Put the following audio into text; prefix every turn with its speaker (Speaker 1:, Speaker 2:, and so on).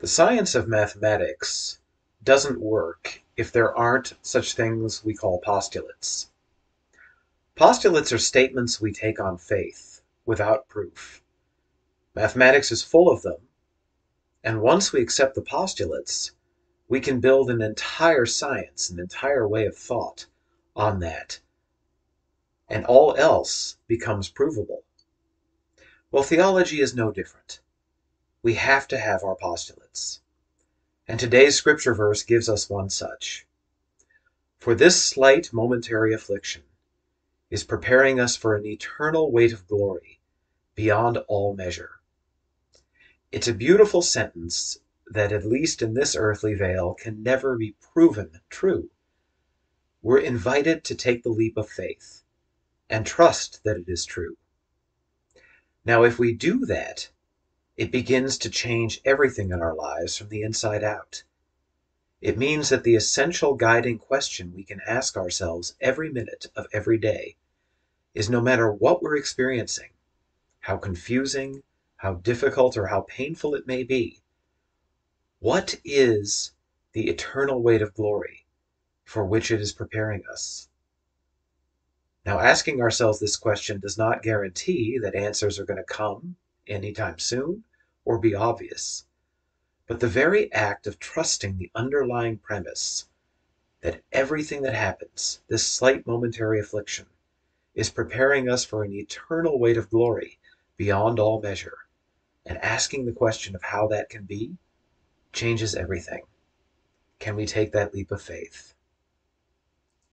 Speaker 1: The science of mathematics doesn't work if there aren't such things we call postulates. Postulates are statements we take on faith, without proof. Mathematics is full of them, and once we accept the postulates, we can build an entire science, an entire way of thought on that, and all else becomes provable. Well, theology is no different we have to have our postulates. And today's scripture verse gives us one such. For this slight momentary affliction is preparing us for an eternal weight of glory beyond all measure. It's a beautiful sentence that, at least in this earthly vale, can never be proven true. We're invited to take the leap of faith and trust that it is true. Now, if we do that, it begins to change everything in our lives from the inside out. It means that the essential guiding question we can ask ourselves every minute of every day is no matter what we're experiencing, how confusing, how difficult, or how painful it may be, what is the eternal weight of glory for which it is preparing us? Now, asking ourselves this question does not guarantee that answers are going to come anytime soon or be obvious, but the very act of trusting the underlying premise that everything that happens, this slight momentary affliction, is preparing us for an eternal weight of glory beyond all measure, and asking the question of how that can be changes everything. Can we take that leap of faith?